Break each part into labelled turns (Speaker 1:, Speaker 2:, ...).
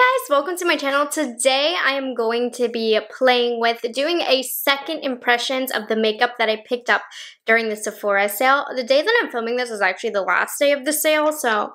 Speaker 1: guys, welcome to my channel. Today I am going to be playing with doing a second impressions of the makeup that I picked up during the Sephora sale. The day that I'm filming this is actually the last day of the sale, so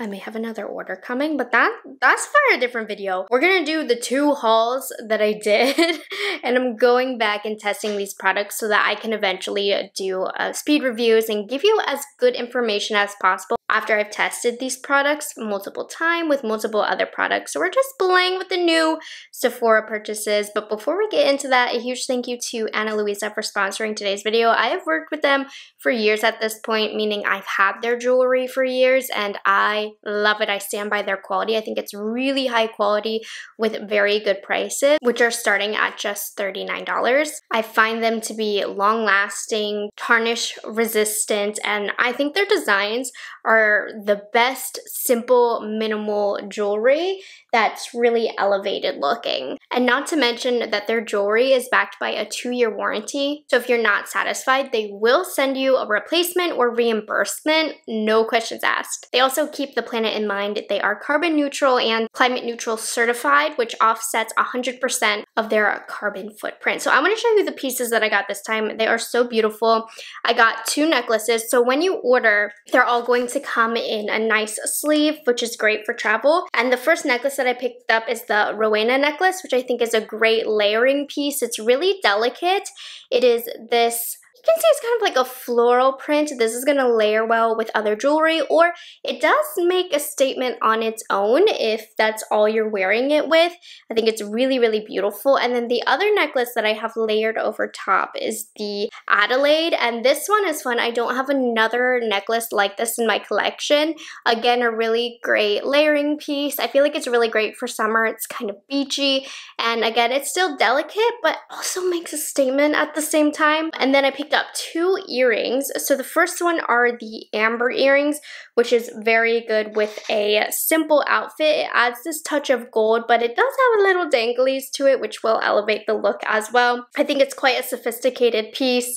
Speaker 1: I may have another order coming, but that that's for a different video. We're gonna do the two hauls that I did, and I'm going back and testing these products so that I can eventually do uh, speed reviews and give you as good information as possible after I've tested these products multiple times with multiple other products. So we're just playing with the new Sephora purchases. But before we get into that, a huge thank you to Ana Luisa for sponsoring today's video. I have worked with them for years at this point, meaning I've had their jewelry for years and I love it. I stand by their quality. I think it's really high quality with very good prices, which are starting at just $39. I find them to be long lasting, tarnish resistant, and I think their designs are the best simple minimal jewelry that's really elevated looking. And not to mention that their jewelry is backed by a two year warranty. So if you're not satisfied, they will send you a replacement or reimbursement, no questions asked. They also keep the planet in mind. They are carbon neutral and climate neutral certified, which offsets 100% of their carbon footprint. So I want to show you the pieces that I got this time. They are so beautiful. I got two necklaces. So when you order, they're all going to come in a nice sleeve, which is great for travel. And the first necklace that I picked up is the Rowena necklace, which I think is a great layering piece. It's really delicate. It is this you can see it's kind of like a floral print. This is going to layer well with other jewelry or it does make a statement on its own if that's all you're wearing it with. I think it's really, really beautiful. And then the other necklace that I have layered over top is the Adelaide and this one is fun. I don't have another necklace like this in my collection. Again, a really great layering piece. I feel like it's really great for summer. It's kind of beachy and again, it's still delicate but also makes a statement at the same time. And then I picked up up two earrings. So the first one are the amber earrings, which is very good with a simple outfit. It adds this touch of gold, but it does have a little danglies to it, which will elevate the look as well. I think it's quite a sophisticated piece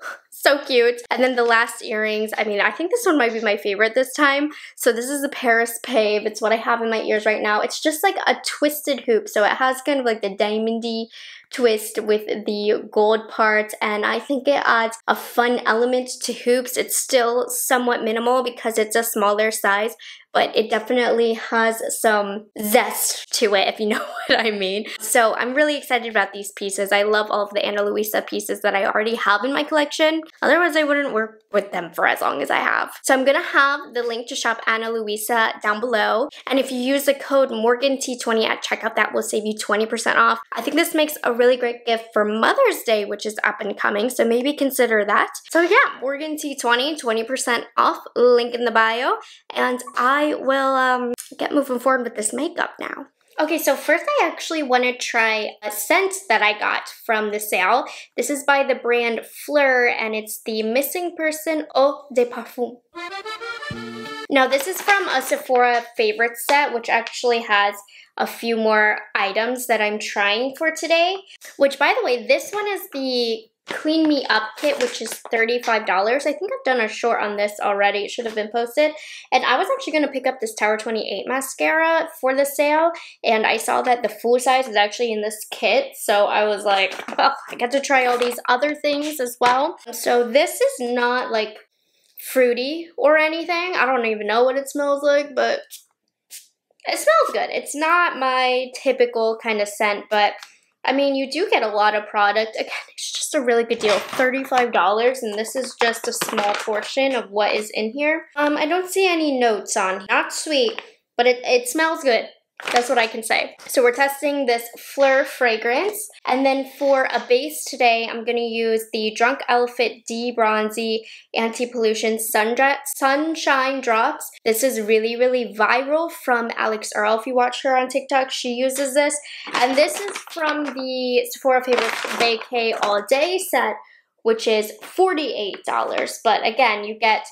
Speaker 1: so cute. And then the last earrings, I mean, I think this one might be my favorite this time. So this is the Paris Pave. It's what I have in my ears right now. It's just like a twisted hoop. So it has kind of like the diamondy twist with the gold part and I think it adds a fun element to hoops. It's still somewhat minimal because it's a smaller size but it definitely has some zest to it, if you know what I mean. So I'm really excited about these pieces. I love all of the Ana Luisa pieces that I already have in my collection. Otherwise, I wouldn't work with them for as long as I have. So I'm gonna have the link to shop Ana Luisa down below. And if you use the code MorganT20 at checkout, that will save you 20% off. I think this makes a really great gift for Mother's Day, which is up and coming, so maybe consider that. So yeah, MorganT20, 20% off, link in the bio. And I will um, get moving forward with this makeup now. Okay, so first I actually want to try a scent that I got from the sale. This is by the brand Phlur, and it's the Missing Person Eau de Parfum. Now this is from a Sephora favorite set, which actually has a few more items that I'm trying for today. Which, by the way, this one is the Clean Me Up kit, which is $35. I think I've done a short on this already. It should have been posted. And I was actually going to pick up this Tower 28 mascara for the sale. And I saw that the full size is actually in this kit. So I was like, well, I get to try all these other things as well. So this is not like fruity or anything. I don't even know what it smells like, but it smells good. It's not my typical kind of scent, but I mean, you do get a lot of product. Again, it's just a really good deal. $35 and this is just a small portion of what is in here. Um, I don't see any notes on. Not sweet, but it, it smells good. That's what I can say. So we're testing this Phlur fragrance. And then for a base today, I'm going to use the Drunk Elephant D-Bronzi Anti-Pollution Sunshine Drops. This is really, really viral from Alix Earle. If you watch her on TikTok, she uses this. And this is from the Sephora Favorite Vacay All Day set, which is $48. But again, you get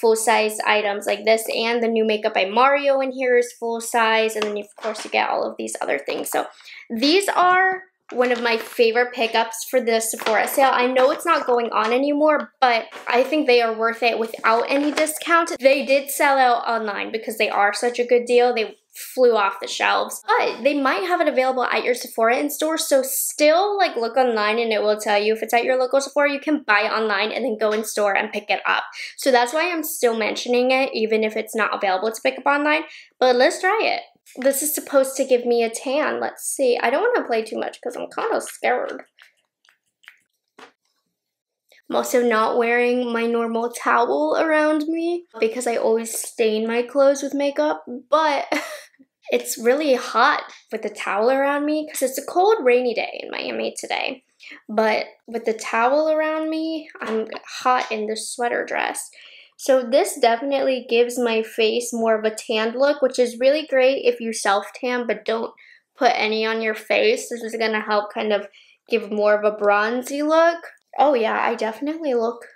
Speaker 1: full size items like this and the new makeup by Mario in here is full size and then of course you get all of these other things. So these are one of my favorite pickups for the Sephora sale. I know it's not going on anymore, but I think they are worth it without any discount. They did sell out online because they are such a good deal. They flew off the shelves. But they might have it available at your Sephora in store, so still like look online and it will tell you if it's at your local Sephora, you can buy online and then go in store and pick it up. So that's why I'm still mentioning it, even if it's not available to pick up online. But let's try it. This is supposed to give me a tan. Let's see. I don't want to play too much because I'm kind of scared. I'm also not wearing my normal towel around me because I always stain my clothes with makeup, but it's really hot with the towel around me because it's a cold, rainy day in Miami today. But with the towel around me, I'm hot in this sweater dress. So this definitely gives my face more of a tanned look, which is really great if you self-tan, but don't put any on your face. This is going to help kind of give more of a bronzy look. Oh yeah, I definitely look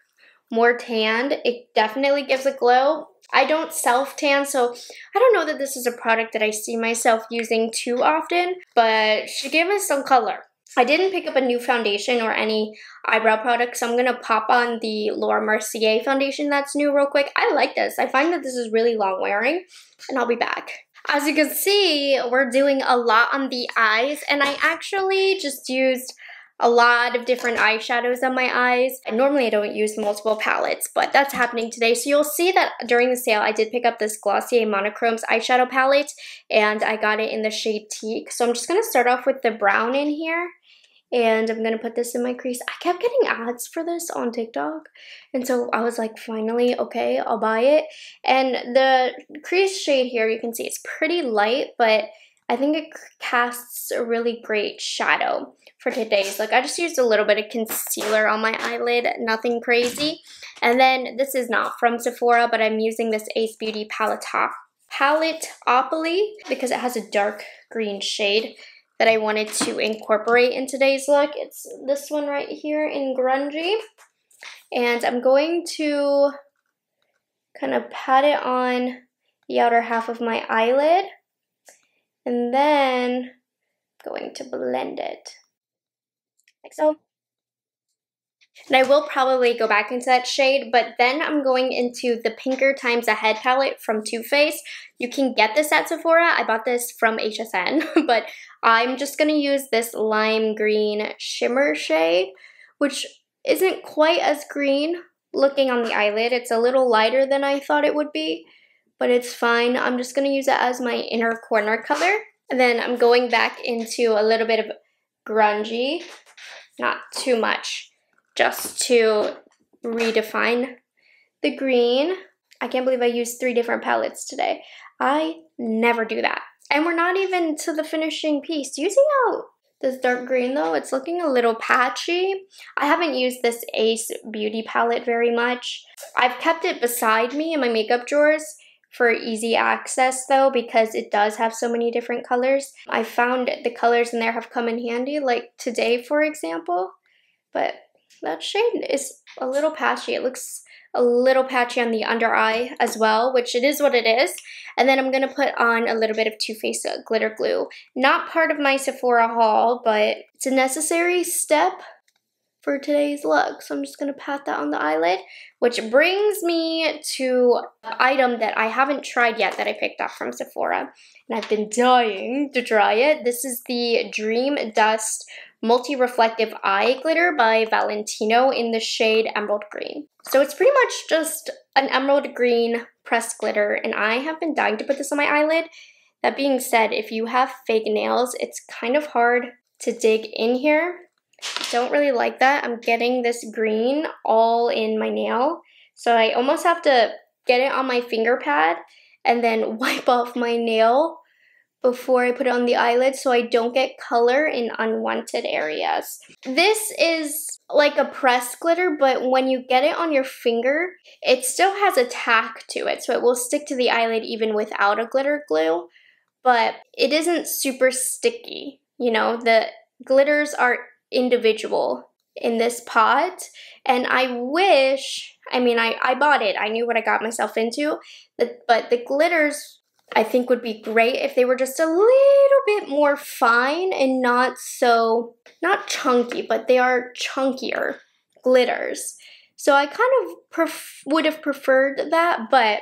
Speaker 1: more tanned. It definitely gives a glow. I don't self tan, so I don't know that this is a product that I see myself using too often, but she gave us some color. I didn't pick up a new foundation or any eyebrow product, so I'm going to pop on the Laura Mercier foundation that's new real quick. I like this. I find that this is really long wearing, and I'll be back. As you can see, we're doing a lot on the eyes, and I actually just used a lot of different eyeshadows on my eyes. And normally I don't use multiple palettes, but that's happening today. So you'll see that during the sale, I did pick up this Glossier Monochromes eyeshadow palette, and I got it in the shade Teak. So I'm just going to start off with the brown in here. And I'm to put this in my crease. I kept getting ads for this on TikTok. And so I was like, finally, okay, I'll buy it. And the crease shade here, you can see it's pretty light, but I think it casts a really great shadow for today's look. I just used a little bit of concealer on my eyelid, nothing crazy. And then this is not from Sephora, but I'm using this Ace Beauty Palette Palette Palettopoly because it has a dark green shade that I wanted to incorporate in today's look. It's this one right here in Grungy. And I'm going to kind of pat it on the outer half of my eyelid. And then going to blend it like so. And I will probably go back into that shade, but then I'm going into the Pinker Times Ahead palette from Too Faced. You can get this at Sephora. I bought this from HSN, but I'm just going to use this lime green shimmer shade, which isn't quite as green looking on the eyelid. It's a little lighter than I thought it would be, but it's fine. I'm just going to use it as my inner corner color. And then I'm going back into a little bit of grungy not too much, just to redefine the green. I can't believe I used three different palettes today. I never do that. And we're not even to the finishing piece. See how this dark green though? It's looking a little patchy. I haven't used this Ace Beauty palette very much. I've kept it beside me in my makeup drawers for easy access though because it does have so many different colors. I found the colors in there have come in handy like today for example, but that shade is a little patchy. It looks a little patchy on the under eye as well, which it is what it is. And then I'm going to put on a little bit of Too Faced glitter glue. Not part of my Sephora haul, but it's a necessary step for today's look. So I'm just going to pat that on the eyelid, which brings me to an item that I haven't tried yet that I picked up from Sephora. And I've been dying to try it. This is the Dream Dust Multi-Reflective Eye Glitter by Valentino in the shade Emerald Green. So it's pretty much just an emerald green pressed glitter, and I have been dying to put this on my eyelid. That being said, if you have fake nails, it's kind of hard to dig in here don't really like that. I'm getting this green all in my nail. So I almost have to get it on my finger pad and then wipe off my nail before I put it on the eyelid so I don't get color in unwanted areas. This is like a pressed glitter, but when you get it on your finger, it still has a tack to it, so it will stick to the eyelid even without a glitter glue, but it isn't super sticky. You know, the glitters are individual in this pot and I wish I mean I, I bought it I knew what I got myself into but the glitters I think would be great if they were just a little bit more fine and not so not chunky but they are chunkier glitters so I kind of would have preferred that but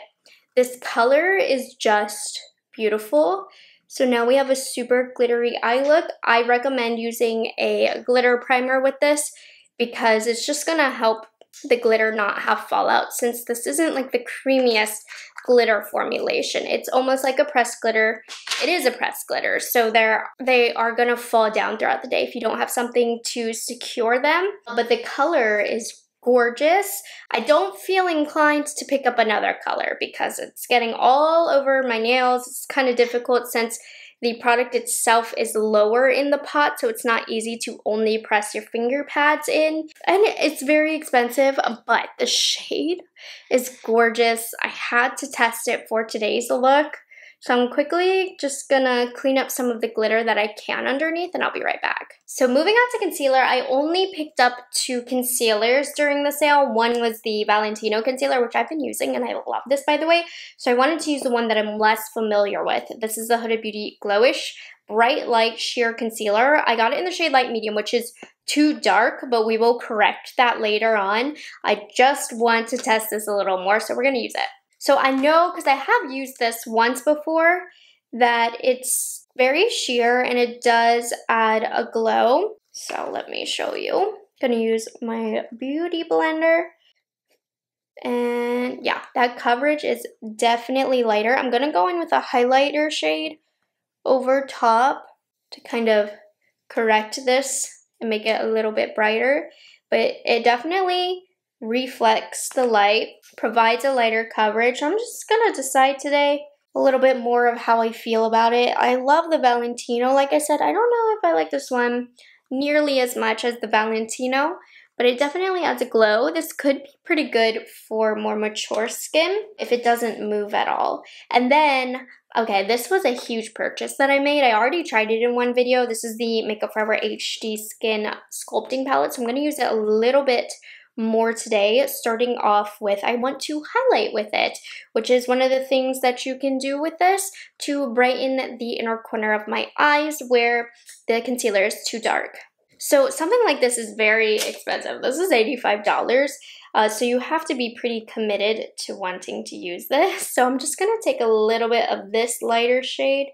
Speaker 1: this color is just beautiful. So now we have a super glittery eye look. I recommend using a glitter primer with this because it's just gonna help the glitter not have fallout since this isn't like the creamiest glitter formulation. It's almost like a pressed glitter. It is a pressed glitter, so they're, they are gonna fall down throughout the day if you don't have something to secure them. But the color is gorgeous. I don't feel inclined to pick up another color because it's getting all over my nails. It's kind of difficult since the product itself is lower in the pot, so it's not easy to only press your finger pads in. And it's very expensive, but the shade is gorgeous. I had to test it for today's look. So I'm quickly just gonna clean up some of the glitter that I can underneath and I'll be right back. So moving on to concealer, I only picked up two concealers during the sale. One was the Valentino concealer, which I've been using and I love this by the way. So I wanted to use the one that I'm less familiar with. This is the Huda Beauty Glowish Bright Light Sheer Concealer. I got it in the shade Light Medium, which is too dark, but we will correct that later on. I just want to test this a little more, so we're gonna use it. So I know, because I have used this once before, that it's very sheer and it does add a glow. So let me show you. I'm gonna use my beauty blender. And yeah, that coverage is definitely lighter. I'm gonna go in with a highlighter shade over top to kind of correct this and make it a little bit brighter. But it definitely reflects the light, provides a lighter coverage. I'm just gonna decide today a little bit more of how I feel about it. I love the Valentino. Like I said, I don't know if I like this one nearly as much as the Valentino, but it definitely adds a glow. This could be pretty good for more mature skin if it doesn't move at all. And then, okay, this was a huge purchase that I made. I already tried it in one video. This is the Makeup Forever HD Skin Sculpting Palette, so I'm going to use it a little bit more today, starting off with I want to highlight with it, which is one of the things that you can do with this to brighten the inner corner of my eyes where the concealer is too dark. So something like this is very expensive. This is $85. Uh, so you have to be pretty committed to wanting to use this. So I'm just going to take a little bit of this lighter shade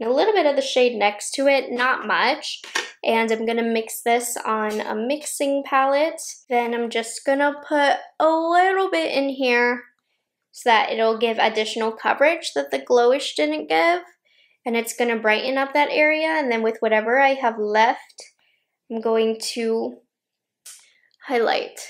Speaker 1: and a little bit of the shade next to it, not much. And I'm gonna mix this on a mixing palette. Then I'm just gonna put a little bit in here so that it'll give additional coverage that the Glowish didn't give. And it's gonna brighten up that area. And then with whatever I have left, I'm going to highlight.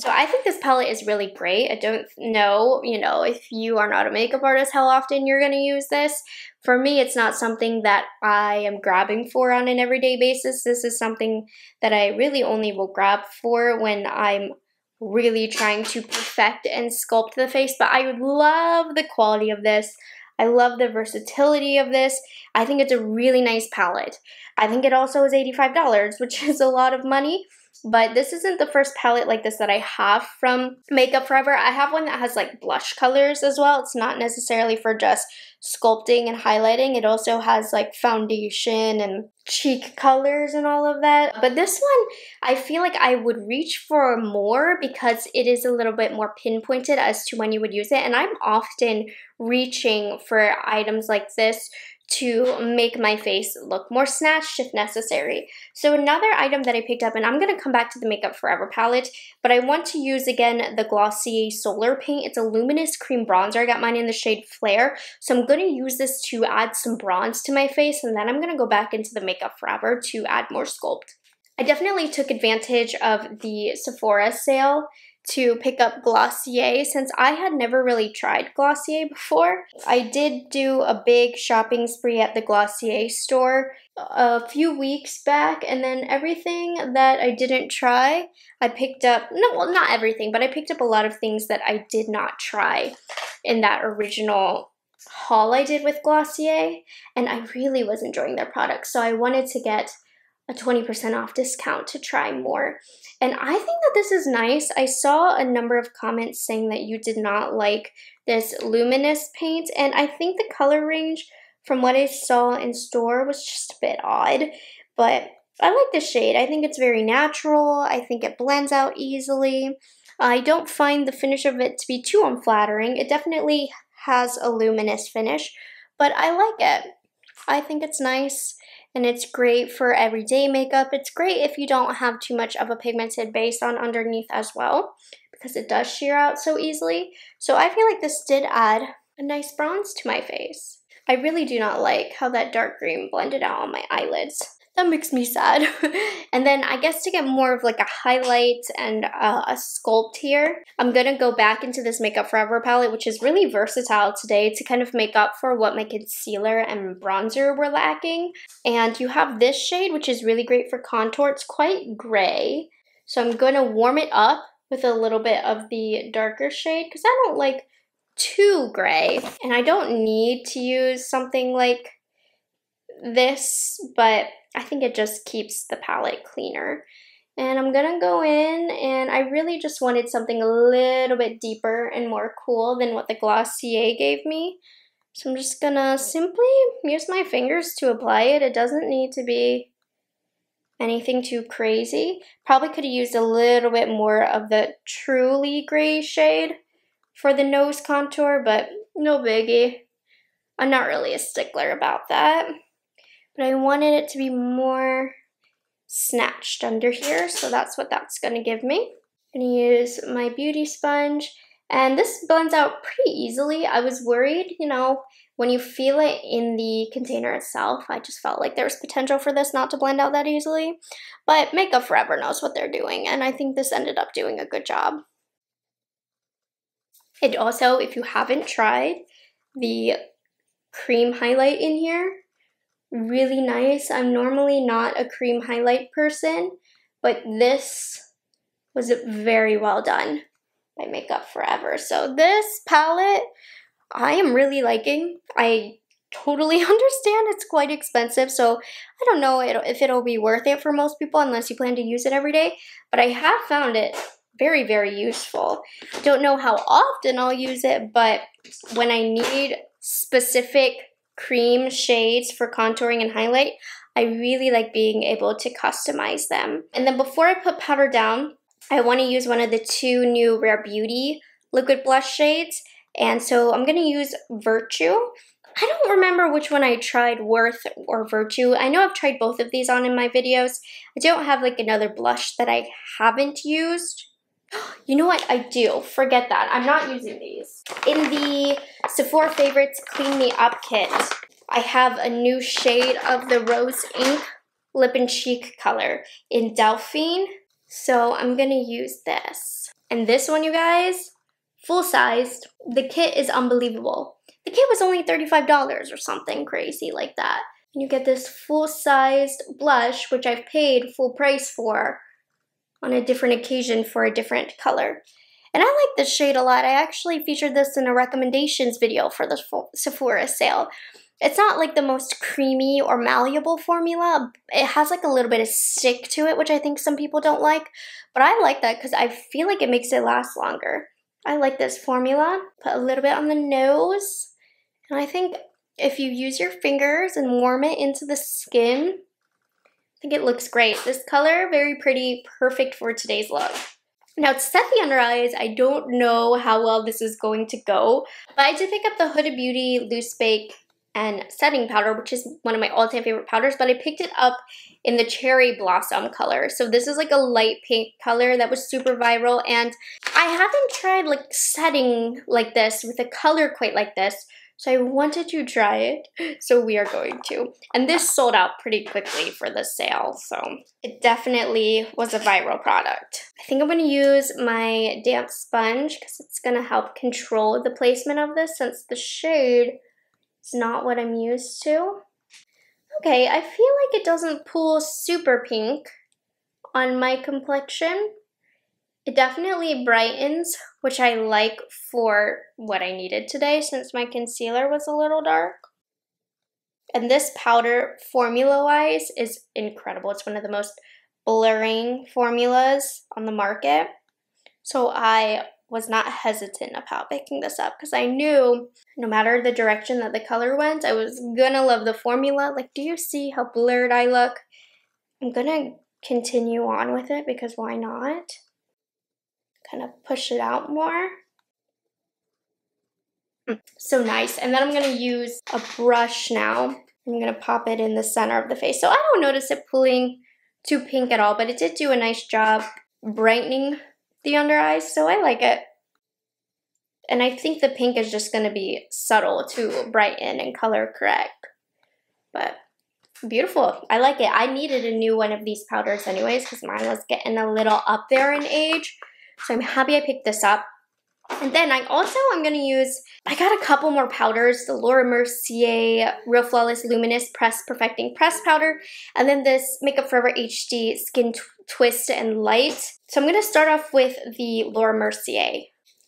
Speaker 1: So I think this palette is really great. I don't know, you know, if you are not a makeup artist, how often you're going to use this. For me, it's not something that I am grabbing for on an everyday basis. This is something that I really only will grab for when I'm really trying to perfect and sculpt the face. But I would love the quality of this. I love the versatility of this. I think it's a really nice palette. I think it also is $85, which is a lot of money. But this isn't the first palette like this that I have from Makeup Forever. I have one that has like blush colors as well. It's not necessarily for just sculpting and highlighting. It also has like foundation and cheek colors and all of that. But this one, I feel like I would reach for more because it is a little bit more pinpointed as to when you would use it. And I'm often reaching for items like this to make my face look more snatched if necessary. So another item that I picked up, and I'm going to come back to the Makeup Forever palette, but I want to use again the Glossier Solar Paint. It's a luminous cream bronzer. I got mine in the shade Flare. So I'm going to use this to add some bronze to my face, and then I'm going to go back into the Makeup Forever to add more sculpt. I definitely took advantage of the Sephora sale to pick up Glossier since I had never really tried Glossier before. I did do a big shopping spree at the Glossier store a few weeks back and then everything that I didn't try, I picked up, no, well, not everything, but I picked up a lot of things that I did not try in that original haul I did with Glossier and I really was enjoying their products. So I wanted to get a 20% off discount to try more. And I think that this is nice. I saw a number of comments saying that you did not like this luminous paint, and I think the color range from what I saw in store was just a bit odd, but I like the shade. I think it's very natural. I think it blends out easily. I don't find the finish of it to be too unflattering. It definitely has a luminous finish, but I like it. I think it's nice and it's great for everyday makeup. It's great if you don't have too much of a pigmented base on underneath as well because it does sheer out so easily. So I feel like this did add a nice bronze to my face. I really do not like how that dark green blended out on my eyelids. That makes me sad. and then I guess to get more of like a highlight and uh, a sculpt here, I'm gonna go back into this Makeup Forever palette, which is really versatile today to kind of make up for what my concealer and bronzer were lacking. And you have this shade, which is really great for contour. It's quite gray. So I'm gonna warm it up with a little bit of the darker shade because I don't like too gray. And I don't need to use something like this, but I think it just keeps the palette cleaner. And I'm gonna go in and I really just wanted something a little bit deeper and more cool than what the Glossier gave me. So I'm just gonna simply use my fingers to apply it. It doesn't need to be anything too crazy. Probably could have used a little bit more of the truly gray shade for the nose contour, but no biggie. I'm not really a stickler about that. But I wanted it to be more snatched under here, so that's what that's to give me. I'm to use my beauty sponge, and this blends out pretty easily. I was worried, you know, when you feel it in the container itself, I just felt like there was potential for this not to blend out that easily. But Makeup Forever knows what they're doing, and I think this ended up doing a good job. And also, if you haven't tried the cream highlight in here, really nice. I'm normally not a cream highlight person, but this was very well done by Makeup Forever. So this palette, I am really liking. I totally understand it's quite expensive, so I don't know if it'll be worth it for most people unless you plan to use it every day, but I have found it very, very useful. Don't know how often I'll use it, but when I need specific cream shades for contouring and highlight, I really like being able to customize them. And then before I put powder down, I want to use one of the two new Rare Beauty liquid blush shades. And so I'm going to use Virtue. I don't remember which one I tried, Worth or Virtue. I know I've tried both of these on in my videos. I don't have like another blush that I haven't used. You know what? I do. Forget that. I'm not using these. In the Sephora Favorites Clean Me Up kit, I have a new shade of the Rose Inc Lip and Cheek color in Delphine. So I'm going to use this. And this one, you guys, full-sized. The kit is unbelievable. The kit was only $35 or something crazy like that. And you get this full-sized blush, which I've paid full price for on a different occasion for a different color. And I like this shade a lot. I actually featured this in a recommendations video for the Sephora sale. It's not like the most creamy or malleable formula. It has like a little bit of stick to it, which I think some people don't like. But I like that because I feel like it makes it last longer. I like this formula. Put a little bit on the nose. And I think if you use your fingers and warm it into the skin, think it looks great. This color, very pretty, perfect for today's look. Now to set the under eyes, I don't know how well this is going to go, but I did pick up the Huda Beauty Loose Bake and setting powder, which is one of my all-time favorite powders, but I picked it up in the cherry blossom color. So this is like a light pink color that was super viral, and I haven't tried like setting like this with a color quite like this, so I wanted to try it, so we are going to. And this sold out pretty quickly for the sale, so it definitely was a viral product. I think I'm going to use my damp sponge because it's going to help control the placement of this since the shade is not what I'm used to. Okay, I feel like it doesn't pull super pink on my complexion. It definitely brightens, which I like for what I needed today since my concealer was a little dark. And this powder, formula-wise, is incredible. It's one of the most blurring formulas on the market. So I was not hesitant about picking this up because I knew no matter the direction that the color went, I was gonna love the formula. Like, do you see how blurred I look? I'm gonna continue on with it because why not? Kind of push it out more. Mm, so nice. And then I'm going to use a brush now. I'm going to pop it in the center of the face. So I don't notice it pulling too pink at all, but it did do a nice job brightening the under eyes, so I like it. And I think the pink is just going to be subtle to brighten and color correct. But beautiful. I like it. I needed a new one of these powders anyways because mine was getting a little up there in age. So I'm happy I picked this up. And then I also am going to use, I got a couple more powders, the Laura Mercier Real Flawless Luminous Press Perfecting Press Powder, and then this Makeup Forever HD Skin Twist and Light. So I'm going to start off with the Laura Mercier.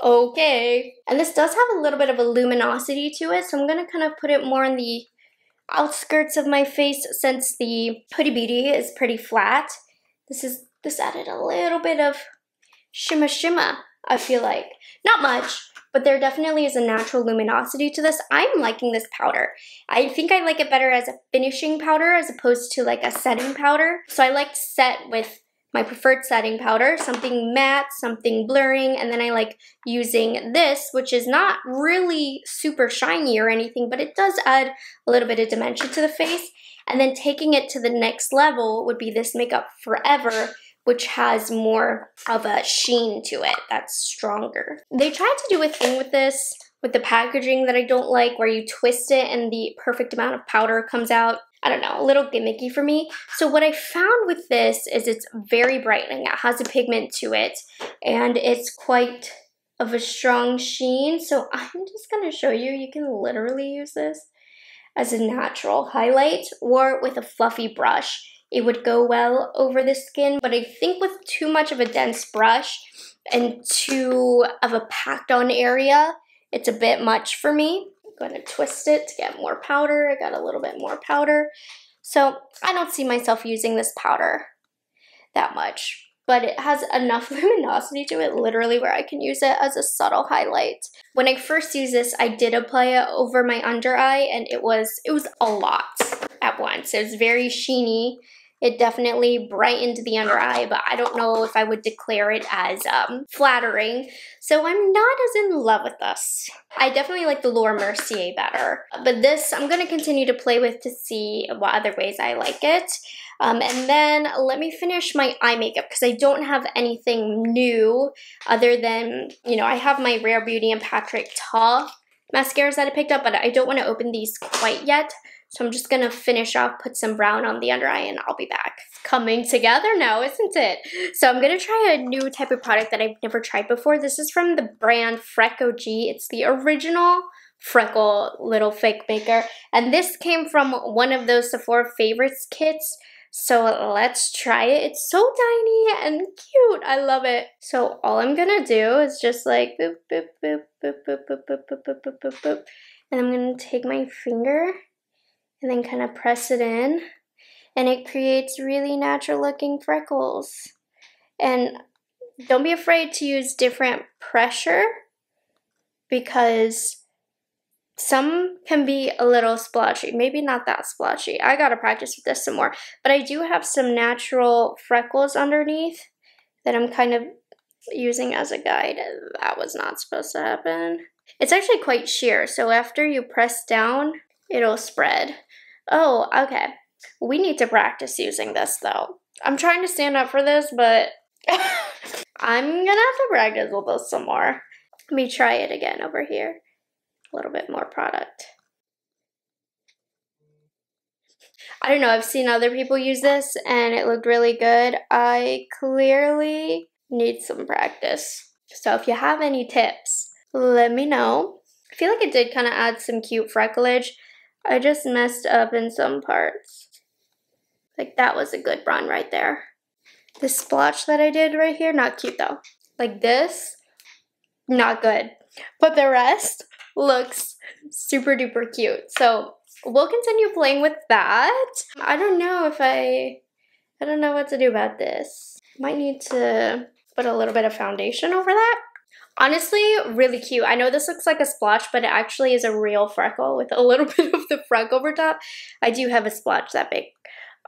Speaker 1: Okay. And this does have a little bit of a luminosity to it, so I'm going to kind of put it more in the outskirts of my face since the Huda Beauty is pretty flat. This is this added a little bit of shimmer shimmer, I feel like. Not much, but there definitely is a natural luminosity to this. I'm liking this powder. I think I like it better as a finishing powder as opposed to like a setting powder. So I like set with my preferred setting powder, something matte, something blurring, and then I like using this, which is not really super shiny or anything, but it does add a little bit of dimension to the face. And then taking it to the next level would be this Makeup Forever which has more of a sheen to it that's stronger. They tried to do a thing with this with the packaging that I don't like where you twist it and the perfect amount of powder comes out. I don't know, a little gimmicky for me. So what I found with this is it's very brightening. It has a pigment to it and it's quite of a strong sheen. So I'm just gonna show you, you can literally use this as a natural highlight or with a fluffy brush it would go well over the skin. But I think with too much of a dense brush and too of a packed on area, it's a bit much for me. I'm going to twist it to get more powder. I got a little bit more powder. So I don't see myself using this powder that much but it has enough luminosity to it literally where I can use it as a subtle highlight. When I first used this, I did apply it over my under eye and it was it was a lot at once. It was very sheeny it definitely brightened the under eye, but I don't know if I would declare it as um, flattering. So I'm not as in love with this. I definitely like the Laura Mercier better. But this, I'm going to continue to play with to see what other ways I like it. Um, and then let me finish my eye makeup because I don't have anything new other than, you know, I have my Rare Beauty and Patrick Ta mascaras that I picked up, but I don't want to open these quite yet. So I'm just gonna finish off, put some brown on the under eye and I'll be back. Coming together now, isn't it? So I'm gonna try a new type of product that I've never tried before. This is from the brand Freck OG. It's the original freckle little fake maker. And this came from one of those Sephora favorites kits. So let's try it. It's so tiny and cute. I love it. So all I'm gonna do is just like boop, boop, boop, boop, boop, boop, boop, boop, boop, boop, boop. And I'm gonna take my finger and then kind of press it in and it creates really natural looking freckles. And don't be afraid to use different pressure because some can be a little splotchy, maybe not that splotchy. I gotta practice with this some more, but I do have some natural freckles underneath that I'm kind of using as a guide. That was not supposed to happen. It's actually quite sheer, so after you press down, it'll spread. Oh, okay. We need to practice using this though. I'm trying to stand up for this, but I'm gonna have to practice with this some more. Let me try it again over here. A little bit more product. I don't know, I've seen other people use this and it looked really good. I clearly need some practice. So if you have any tips, let me know. I feel like it did kind of add some cute frecklage. I just messed up in some parts. Like that was a good run right there. The splotch that I did right here, not cute though. Like this, not good. But the rest looks super duper cute. So we'll continue playing with that. I don't know if I, I don't know what to do about this. Might need to put a little bit of foundation over that. Honestly, really cute. I know this looks like a splotch, but it actually is a real freckle with a little bit of the freckle over top. I do have a splotch that big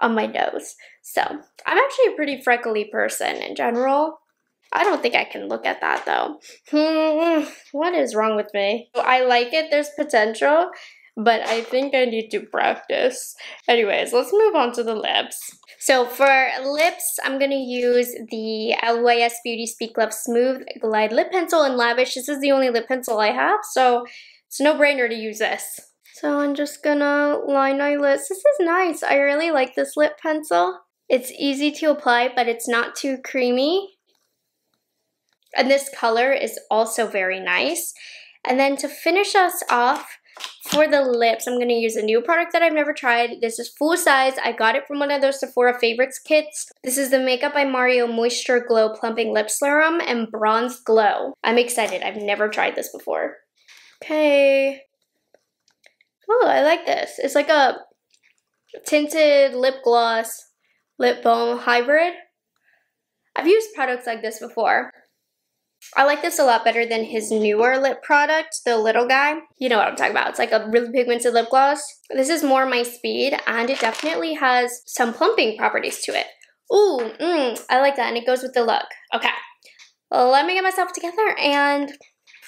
Speaker 1: on my nose. So, I'm actually a pretty freckly person in general. I don't think I can look at that though. Hmm, what is wrong with me? I like it, there's potential, but I think I need to practice. Anyways, let's move on to the lips. So for lips, I'm to use the LYS Beauty Speak Love Smooth Glide Lip Pencil in Lavish. This is the only lip pencil I have, so it's no brainer to use this. So I'm just gonna line my lips. This is nice. I really like this lip pencil. It's easy to apply, but it's not too creamy. And this color is also very nice. And then to finish us off, for the lips, I'm going to use a new product that I've never tried. This is full size. I got it from one of those Sephora Favorites kits. This is the Makeup by Mario Moisture Glow Plumping Lip Serum and Bronze Glow. I'm excited. I've never tried this before. Okay. Oh, I like this. It's like a tinted lip gloss, lip balm hybrid. I've used products like this before. I like this a lot better than his newer lip product, the little guy. You know what I'm talking about. It's like a really pigmented lip gloss. This is more my speed and it definitely has some plumping properties to it. Ooh, mm, I like that and it goes with the look. Okay, let me get myself together and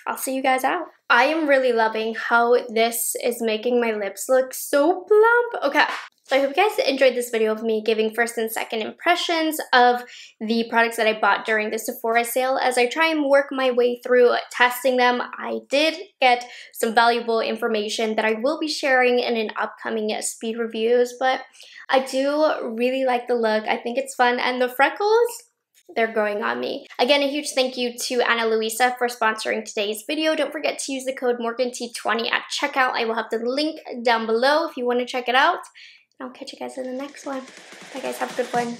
Speaker 1: I'll see you guys out. I am really loving how this is making my lips look so plump. Okay, so I hope you guys enjoyed this video of me giving first and second impressions of the products that I bought during the Sephora sale. As I try and work my way through testing them, I did get some valuable information that I will be sharing in an upcoming speed reviews, but I do really like the look. I think it's fun, and the freckles, they're growing on me. Again, a huge thank you to Ana Luisa for sponsoring today's video. Don't forget to use the code MorganT20 at checkout. I will have the link down below if you want to check it out. I'll catch you guys in the next one. Bye guys, have a good one.